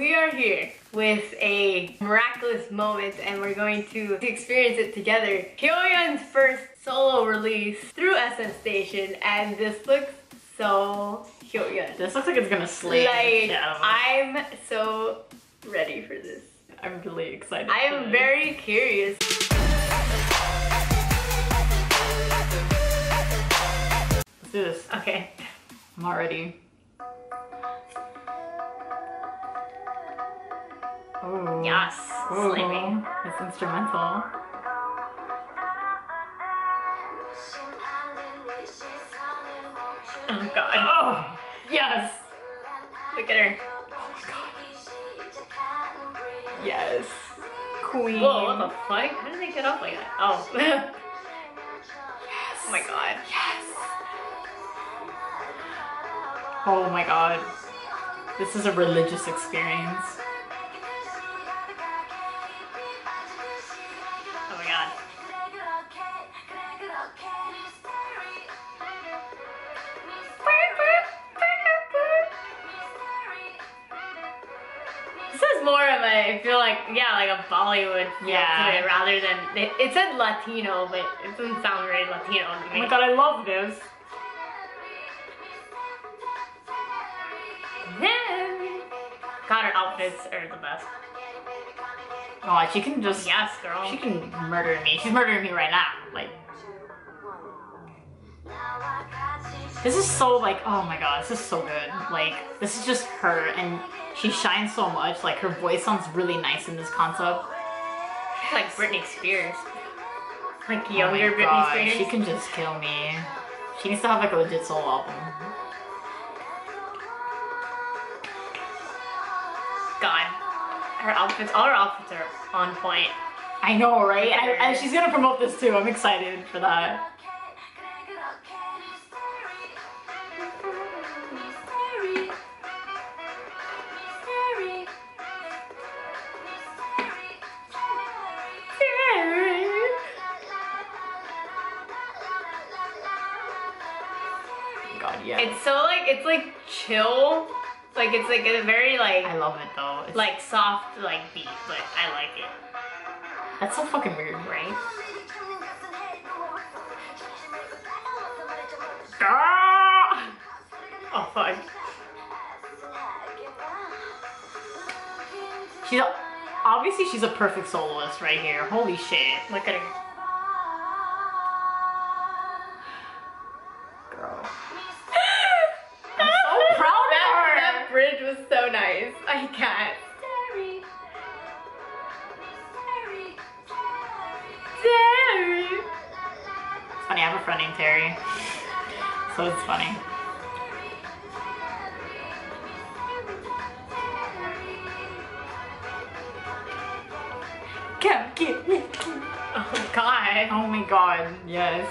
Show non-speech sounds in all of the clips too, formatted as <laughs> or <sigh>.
we are here with a miraculous moment and we're going to experience it together. Hyoyeon's first solo release through SM Station and this looks so Hyoyeon. This looks like it's gonna slay. Like, Yeah, I'm so ready for this. I'm really excited. I am very curious. Let's do this. Okay. I'm not Oh. Yes. Ooh, Slay. It's instrumental. Oh god. Oh, yes. Look at her. Yes. Queen. Whoa, what the fuck? How did they get up like that? Oh. <laughs> yes. oh my god. Yes. Oh my god. This is a religious experience. I feel like, yeah, like a Bollywood Yeah. to it rather than, it, it said Latino, but it doesn't sound very Latino to me. Oh my god, I love this. God, her outfits are the best. Oh, she can just, Yes, girl. she can murder me. She's murdering me right now. Like, this is so like, oh my god, this is so good. Like, this is just her, and she shines so much. Like, her voice sounds really nice in this concept. Like Britney Spears. Like oh younger Oh my younger Britney God, Spears. She can just kill me. She needs to have like a legit solo album. God. Her outfits, all her outfits are on point. I know, right? And she's gonna promote this too. I'm excited for that. God, yeah. It's so like, it's like chill. Like it's like a very like, I love it though. It's like soft like beat, but I like it. that's so fucking weird, Right? Ah! Oh fuck. She's obviously she's a perfect soloist right here. Holy shit. Look at her. Nice. I can't. It's funny, I have a friend named Terry. So it's funny. Come get me. Oh god. Oh my god, yes.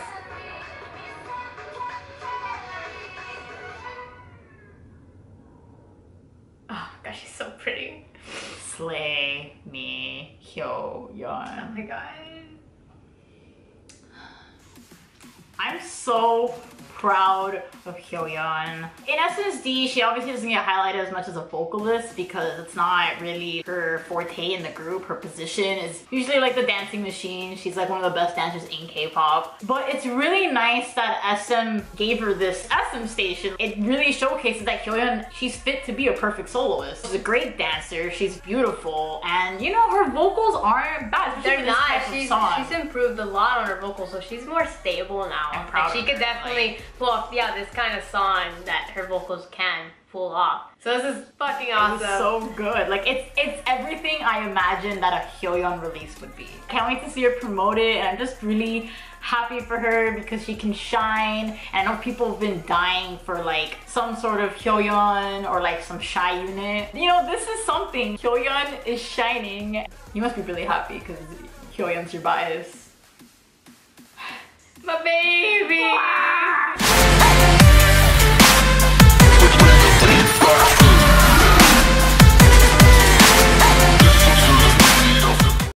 Slay me, Hyo Oh my god. I'm so proud of Hyoyeon. In SNSD, she obviously doesn't get highlighted as much as a vocalist because it's not really her forte in the group. Her position is usually like the dancing machine. She's like one of the best dancers in K-pop. But it's really nice that SM gave her this SM station. It really showcases that Hyoyeon, she's fit to be a perfect soloist. She's a great dancer, she's beautiful, and you know, her vocals aren't bad. They're not. She's she's improved a lot on her vocals, so she's more stable now. I'm proud Like, she could definitely pull off, yeah, this kind of song that her vocals can pull off. So this is fucking awesome. so good. Like it's it's everything I imagined that a Hyoyeon release would be. Can't wait to see her promote it, and I'm just really happy for her because she can shine. And I know people have been dying for like some sort of Hyoyeon or like some shy unit. You know, this is something. Hyoyeon is shining. You must be really happy because Hyoyeon's your bias. My baby!